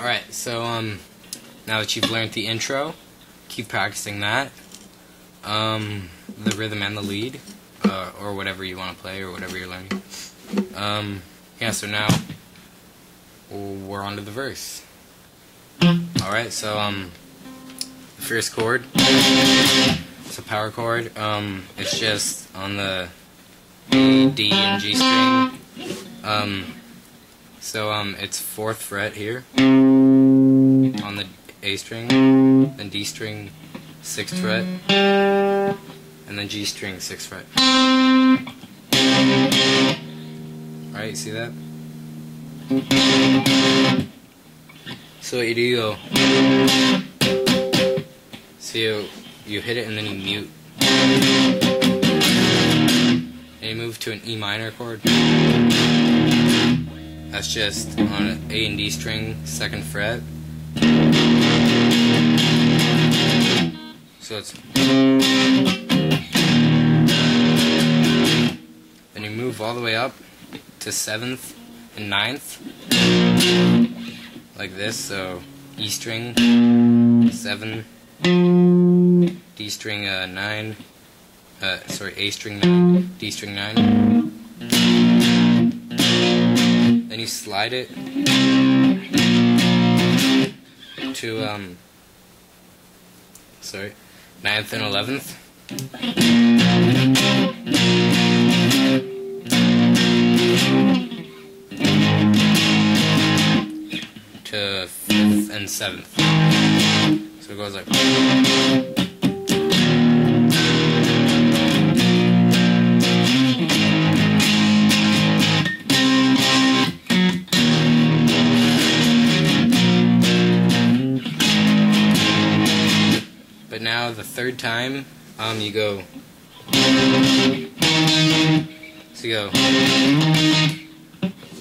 Alright, so um, now that you've learned the intro, keep practicing that. Um, the rhythm and the lead, uh, or whatever you want to play, or whatever you're learning. Um, yeah, so now we're on to the verse. Alright, so um, the first chord, it's a power chord. Um, it's just on the D, and G string. Um, so um, it's fourth fret here on the A string, then D string, sixth mm-hmm. fret, and then G string, sixth fret. Alright, see that? So what you do, you go. So you, you hit it and then you mute. And you move to an E minor chord. That's just on an A and D string, second fret. So it's. Then you move all the way up to seventh and ninth, like this. So E string, seven, D string uh, nine, uh, sorry A string nine, D string nine. Then you slide it to um, sorry, ninth and eleventh. to fifth and seventh. So it goes like. But now the third time, um, you go. So you go.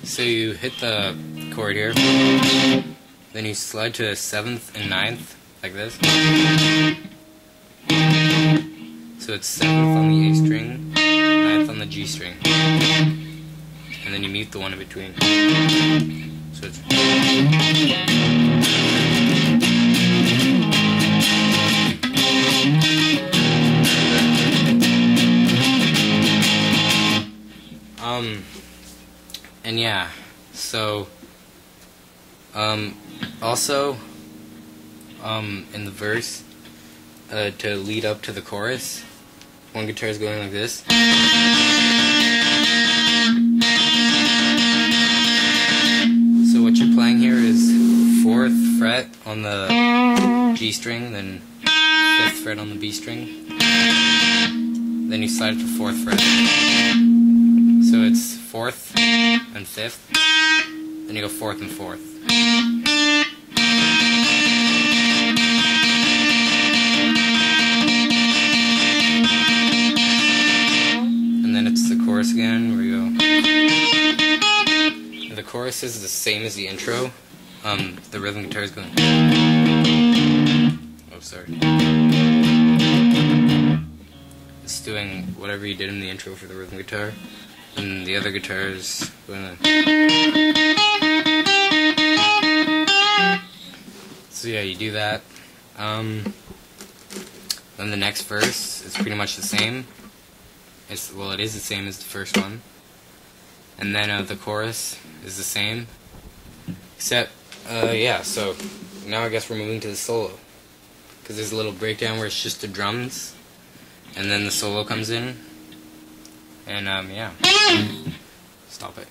So you hit the chord here. Then you slide to seventh and ninth, like this. So it's seventh on the A string, ninth on the G string. And then you mute the one in between. So it's. And yeah, so, um, also, um, in the verse, uh, to lead up to the chorus, one guitar is going like this. So what you're playing here is fourth fret on the G string, then fifth fret on the B string, then you slide it to fourth fret. So it's fourth and fifth, then you go fourth and fourth. And then it's the chorus again, where you go. The chorus is the same as the intro. Um, the rhythm guitar is going. Oh, sorry. It's doing whatever you did in the intro for the rhythm guitar. And the other guitars. So yeah, you do that. Um, then the next verse is pretty much the same. It's well, it is the same as the first one. And then uh, the chorus is the same, except uh, yeah. So now I guess we're moving to the solo, because there's a little breakdown where it's just the drums, and then the solo comes in, and um, yeah. Stop it.